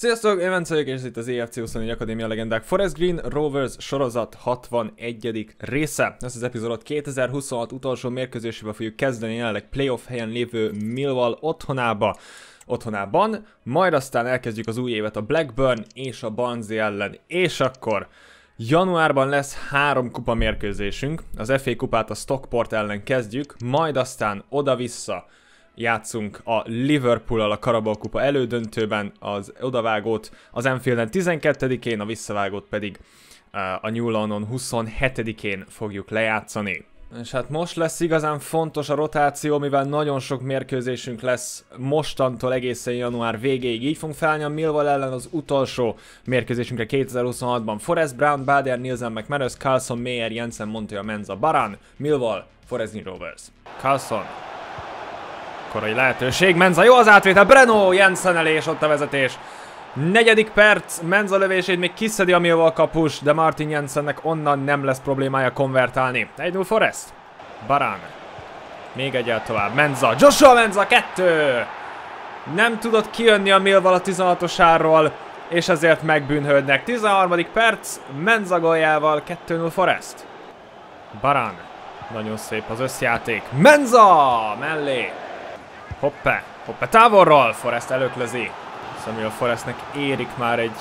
Sziasztok, én Vence és itt az EFC 24 Akadémia Legendák Forest Green Rovers sorozat 61. része. Ezt az epizódot 2026 utolsó mérkőzésével fogjuk kezdeni jelenleg playoff helyen lévő Millwall otthonába otthonában, majd aztán elkezdjük az új évet a Blackburn és a Barnsley ellen, és akkor januárban lesz három kupa mérkőzésünk, az FA kupát a Stockport ellen kezdjük, majd aztán oda-vissza játszunk a Liverpool-al a Carabao kupa elődöntőben, az odavágót az Anfielden 12-én, a visszavágót pedig uh, a New London 27-én fogjuk lejátszani. És hát most lesz igazán fontos a rotáció, mivel nagyon sok mérkőzésünk lesz mostantól egészen január végéig. Így fogunk felállni a Millwall ellen az utolsó mérkőzésünkre 2026-ban. Forrest Brown, Bader, Nielsen, McManus, Carlson, Meyer, Jensen, Montoya, Menza, Baran, Millwall, Forest Rovers. Carlson, Korai lehetőség, Menza jó az átvétel, Breno Jensen elé, és ott a vezetés. Negyedik perc, Menza lövését még kiszedi a Millwall kapus, de Martin Jensennek onnan nem lesz problémája konvertálni. 1-0 Forest. Barán. Még egyel tovább. Menza. Joshua Menza, kettő! Nem tudott kijönni a Millwall a 16-osárról, és ezért megbűnhődnek. 13. perc, Menza goljával, 2-0 Forest. Barán. Nagyon szép az összjáték. Menza! Mellé. Hoppe, hoppe távolról, Forrest előklözi. Samuel Forrestnek érik már egy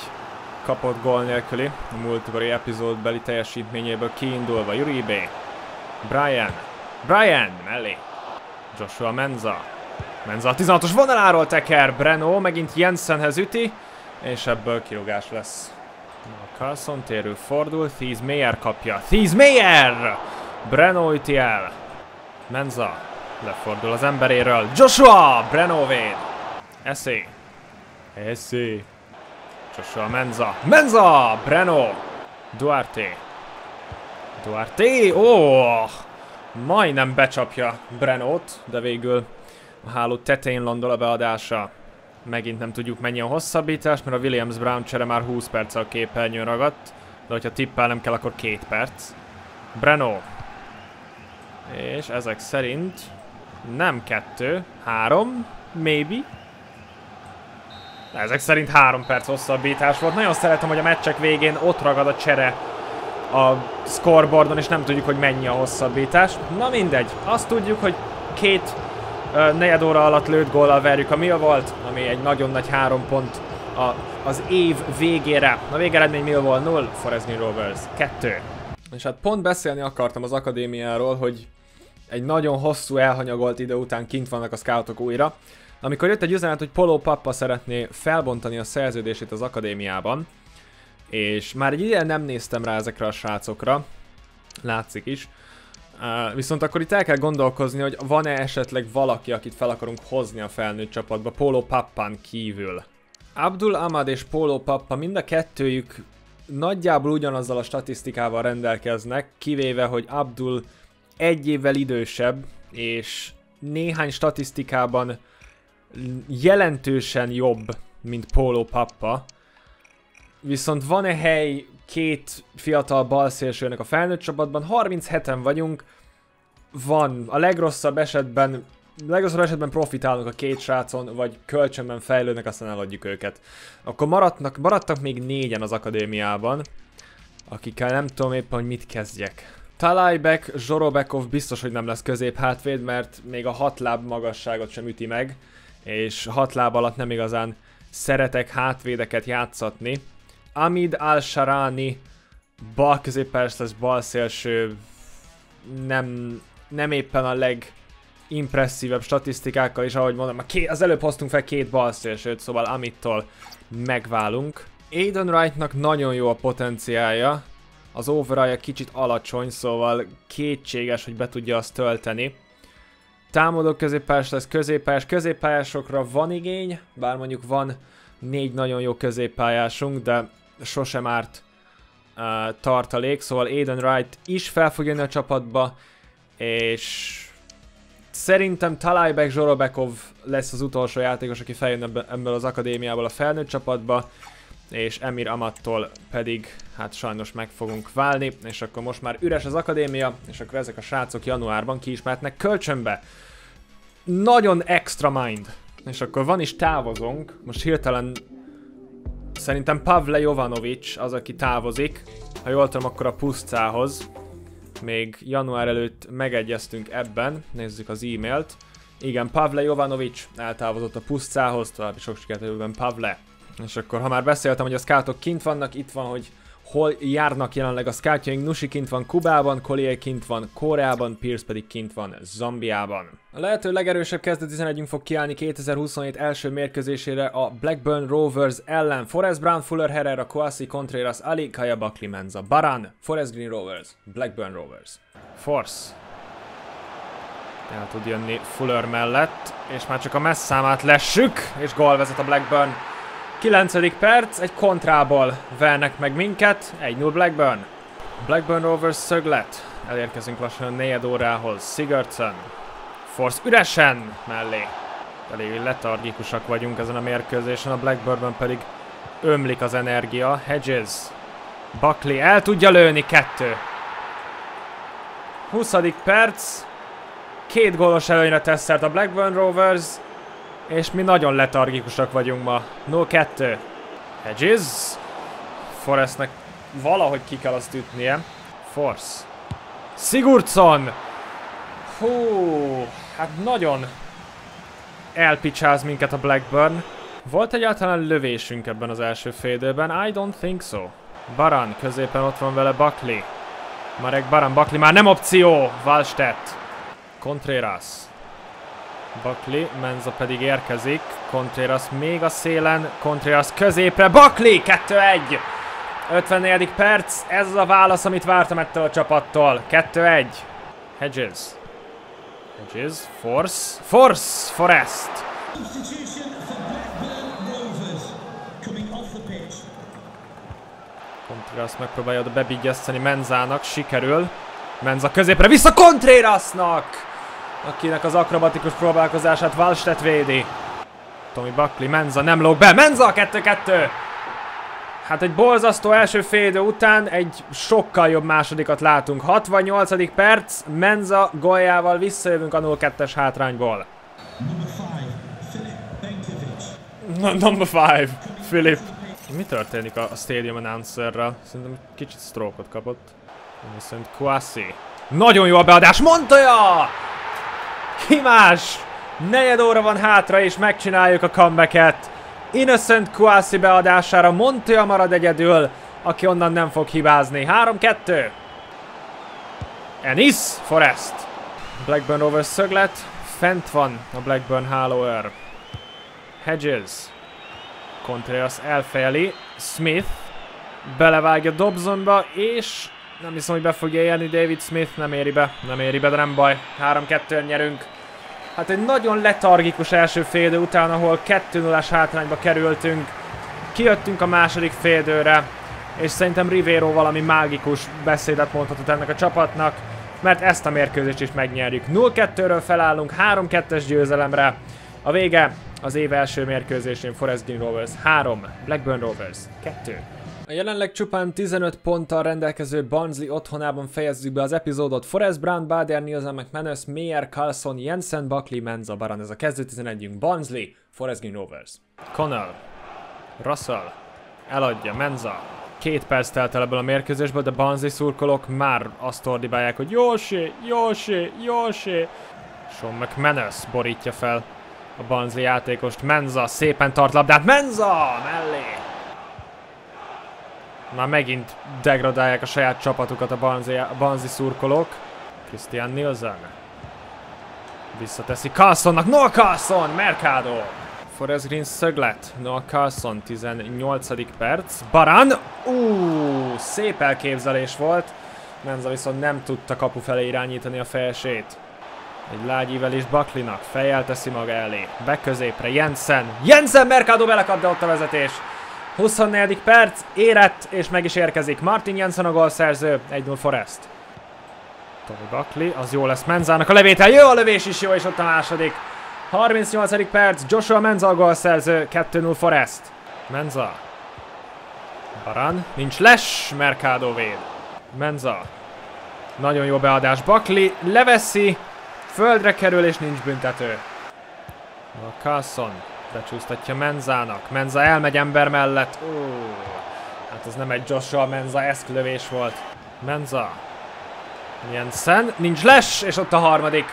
kapott gól nélküli, a múltkori epizódbeli teljesítményéből kiindulva. Uribe, Brian, Brian mellé, Joshua Menza. Menza a 16-os vonaláról teker, Breno megint Jensenhez üti, és ebből kirúgás lesz. A Carlson térül fordul, Thies Meyer kapja. Thies Meyer! Breno üti el. Menza Lefordul az emberéről. Joshua! Breno véd. Eszé. Eszé. Joshua Menza. Menza! Breno. Duarte. Duarte. Ó! Oh! Majdnem becsapja Brenót, de végül a háló tetején landol a beadása. Megint nem tudjuk mennyi a hosszabbítás, mert a Williams Brown csere már 20 perc a képernyőn ragadt. De hogyha tippelnem kell, akkor két perc. Breno. És ezek szerint nem kettő, három, maybe. Ezek szerint három perc hosszabbítás volt. Nagyon szeretem, hogy a meccsek végén ott ragad a csere a scoreboardon, és nem tudjuk, hogy mennyi a hosszabbítás. Na mindegy, azt tudjuk, hogy két uh, negyed óra alatt lőtt góllal verjük a mi volt, ami egy nagyon nagy három pont a, az év végére. A végeredmény Millwall 0, Forest Rovers 2. És hát pont beszélni akartam az akadémiáról, hogy egy nagyon hosszú elhanyagolt idő után kint vannak a scoutok újra. Amikor jött egy üzenet, hogy Polo Pappa szeretné felbontani a szerződését az akadémiában, és már egy ideje nem néztem rá ezekre a srácokra, látszik is, Uh, viszont akkor itt el kell gondolkozni, hogy van-e esetleg valaki, akit fel akarunk hozni a felnőtt csapatba, Polo Pappán kívül. Abdul Ahmad és Polo Pappa mind a kettőjük nagyjából ugyanazzal a statisztikával rendelkeznek, kivéve, hogy Abdul egy évvel idősebb, és néhány statisztikában jelentősen jobb, mint Polo Pappa. Viszont van-e hely két fiatal balszélsőnek a felnőtt csapatban? 37-en vagyunk, van. A legrosszabb esetben legrosszabb esetben profitálunk a két srácon, vagy kölcsönben fejlődnek, aztán eladjuk őket. Akkor maradnak, maradtak még négyen az akadémiában, akikkel nem tudom éppen, hogy mit kezdjek. Talajbek, Zsorobekov biztos, hogy nem lesz középhátvéd, mert még a hat láb magasságot sem üti meg, és hat láb alatt nem igazán szeretek hátvédeket játszatni. Amid Al-Sharani, bal középpályás lesz bal szélső, nem, nem éppen a legimpresszívebb statisztikákkal, és ahogy mondom, az előbb hoztunk fel két bal szélsőt, szóval Amittól megválunk. Aiden Wrightnak nagyon jó a potenciája, az overall kicsit alacsony, szóval kétséges, hogy be tudja azt tölteni. Támadó középpályás lesz középpályás, középpályásokra van igény, bár mondjuk van négy nagyon jó középpályásunk, de sosem árt uh, tartalék, szóval Aiden Wright is fel fog jönni a csapatba, és szerintem Talajbek Zsorobekov lesz az utolsó játékos, aki feljön ebből az akadémiából a felnőtt csapatba és Emir Amattól pedig hát sajnos meg fogunk válni, és akkor most már üres az akadémia, és akkor ezek a srácok januárban ki is mehetnek kölcsönbe. Nagyon extra mind. És akkor van is távozunk, most hirtelen Szerintem Pavle Jovanovic az, aki távozik. Ha jól tudom, akkor a Puszcához. Még január előtt megegyeztünk ebben. Nézzük az e-mailt. Igen, Pavle Jovanovic eltávozott a Puszcához, további sok sikert Pavle. És akkor, ha már beszéltem, hogy a skátok kint vannak, itt van, hogy hol járnak jelenleg a skátjaink. Nushi kint van Kubában, Collier kint van Koreában, Pierce pedig kint van Zambiában. A lehető legerősebb kezdő 11 fog kiállni 2027 első mérkőzésére a Blackburn Rovers ellen. Forest Brown, Fuller Herrera, Kwasi, Contreras, Ali, Kaya Buckley, Menza, Baran, Forest Green Rovers, Blackburn Rovers. Force. El tud jönni Fuller mellett, és már csak a messzámát lessük, és gól vezet a Blackburn. 9. perc, egy kontrából vernek meg minket, 1-0 Blackburn. Blackburn Rovers szöglet. Elérkezünk lassan negyed órához. Sigurdsson. Force üresen mellé. Elég letargikusak vagyunk ezen a mérkőzésen, a Blackburnben pedig ömlik az energia. Hedges. Buckley el tudja lőni, kettő. 20. perc. Két gólos előnyre teszelt a Blackburn Rovers. És mi nagyon letargikusak vagyunk ma. 0-2. Hedges. Forrestnek valahogy ki kell azt ütnie. Force. Sigurdsson! Hú, hát nagyon elpicsáz minket a Blackburn. Volt egyáltalán lövésünk ebben az első félidőben? I don't think so. Baran, középen ott van vele Buckley. Marek Baran, Buckley már nem opció! Wallstedt. Contreras. Buckley, Menza pedig érkezik. Contreras még a szélen, Contreras középre, Buckley! 2-1! 54. perc, ez az a válasz, amit vártam ettől a csapattól. 2-1. Hedges. Hedges, Force, Force, Forest. Contreras megpróbálja oda bebigyeszteni Menzának, sikerül. Menza középre, vissza Contrerasnak! Akinek az akrobatikus próbálkozását Wallstedt védi. Tommy Buckley, Menza nem lóg be, Menza 2-2! Hát egy borzasztó első félidő után egy sokkal jobb másodikat látunk. 68. perc, Menza goljával visszajövünk a 0-2-es hátrányból. Number 5, Philip. Mi történik a, Stadium Announcerrel? Szerintem kicsit stroke-ot kapott. Viszont Kwasi. Nagyon jó a beadás, Montoya! Ki más? Negyed óra van hátra és megcsináljuk a comebacket. Innocent Kwasi beadására Montoya marad egyedül, aki onnan nem fog hibázni. 3-2. Ennis Forest. Blackburn over szöglet. Fent van a Blackburn hálóőr. Hedges. Contreras elfejeli. Smith. Belevágja Dobsonba, és nem hiszem, hogy be fogja élni David Smith, nem éri be, nem éri be, de nem baj. 3-2-en nyerünk. Hát egy nagyon letargikus első félidő után, ahol 2 0 hátrányba kerültünk. Kijöttünk a második félidőre, és szerintem Rivero valami mágikus beszédet mondhatott ennek a csapatnak, mert ezt a mérkőzést is megnyerjük. 0-2-ről felállunk 3-2-es győzelemre. A vége az év első mérkőzésén Forest Green Rovers 3, Blackburn Rovers 2. A jelenleg csupán 15 ponttal rendelkező Barnsley otthonában fejezzük be az epizódot. Forrest Brown, Bader, Nielsen, McManus, Meyer, Carlson, Jensen, Buckley, Menza, Baran. Ez a kezdő 11-ünk. Barnsley, Forest Green Rovers. Connell, Russell, eladja, Menza. Két perc telt el ebből a mérkőzésből, de Barnsley szurkolók már azt ordibálják, hogy Jósé, Jósé, Jósé. Sean McManus borítja fel a Barnsley játékost. Menza szépen tart labdát. Menza mellé. Már megint degradálják a saját csapatukat a Banzi, Banzi szurkolók. Christian Nielsen. Visszateszi Carlsonnak. Noah Carlson! Mercado! Forest Green szöglet. Noah Carlson 18. perc. Baran! Ú, szép elképzelés volt. Menza viszont nem tudta kapu felé irányítani a felsét. Egy lágyívelés Buckleynak. Fejjel teszi maga elé. Beközépre Jensen. Jensen Mercado belekapta ott a vezetés. 24. perc, érett, és meg is érkezik. Martin Jensen a gólszerző, 1-0 Forest. Tommy Buckley, az jó lesz Menzának a levétel, jó a lövés is jó, és ott a második. 38. perc, Joshua Menza a gólszerző, 2-0 Forest. Menza. Baran, nincs les, Mercado véd. Menza. Nagyon jó beadás, Buckley leveszi, földre kerül és nincs büntető. A Carlson Becsúsztatja Menzának. Menza elmegy ember mellett. Ó, hát ez nem egy Joshua Menza eszklövés volt. Menza. Jensen. Nincs les, és ott a harmadik.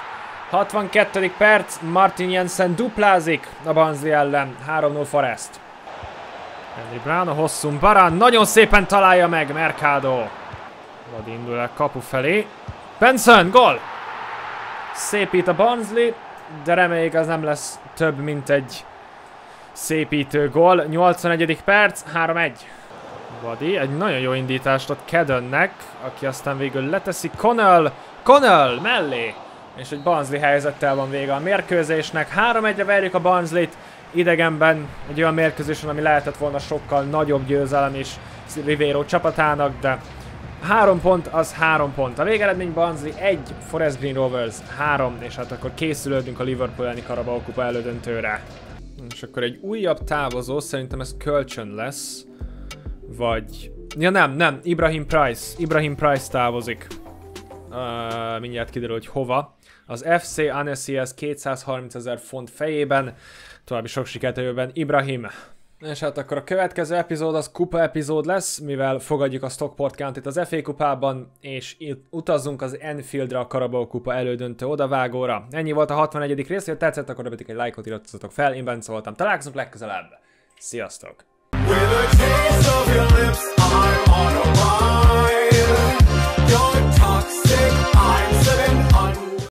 62. perc, Martin Jensen duplázik a Banzli ellen. 3-0 Forest. Henry Brown a hosszú Barán nagyon szépen találja meg Mercado. Vad indul el kapu felé. Benson, gol! Szépít a Barnsley, de reméljük az nem lesz több, mint egy szépítő gól. 81. perc, 3-1. Vadi, egy nagyon jó indítást ott Kedönnek, aki aztán végül leteszi Connell, Connell mellé, és egy Barnsley helyzettel van vége a mérkőzésnek. 3-1-re verjük a Barnsley-t, idegenben egy olyan mérkőzésen, ami lehetett volna sokkal nagyobb győzelem is Rivero csapatának, de Három pont, az három pont. A végeredmény Banzi egy, Forest Green Rovers három, és hát akkor készülődünk a Liverpool elleni Carabao kupa elődöntőre. És akkor egy újabb távozó, szerintem ez kölcsön lesz. Vagy... Ja nem, nem, Ibrahim Price. Ibrahim Price távozik. Uh, mindjárt kiderül, hogy hova. Az FC Anesias 230 ezer font fejében. További sok sikert jövőben. Ibrahim, és hát akkor a következő epizód az kupa epizód lesz, mivel fogadjuk a Stockport County-t az FA kupában, és utazzunk az Enfieldre a Carabao kupa elődöntő odavágóra. Ennyi volt a 61. rész, ha tetszett, akkor egy lájkot iratkozzatok fel, én Bence voltam. Találkozunk legközelebb. Sziasztok! With a taste of your